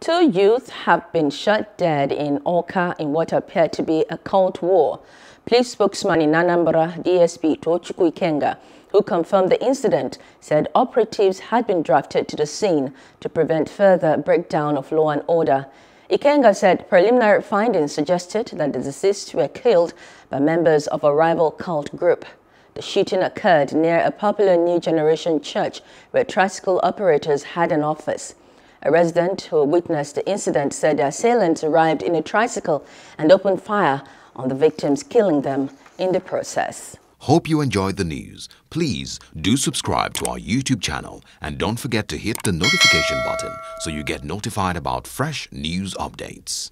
Two youths have been shot dead in Awka in what appeared to be a cult war. Police spokesman in Anambra, DSP Toochukwu Ikenga, who confirmed the incident, said operatives had been drafted to the scene to prevent further breakdown of law and order. Ikenga said preliminary findings suggested that the deceased were killed by members of a rival cult group. The shooting occurred near a popular New Generation church where tricycle operators had an office. A resident who witnessed the incident said the assailants arrived in a tricycle and opened fire on the victims, killing them in the process. Hope you enjoyed the news. Please do subscribe to our YouTube channel and don't forget to hit the notification button so you get notified about fresh news updates.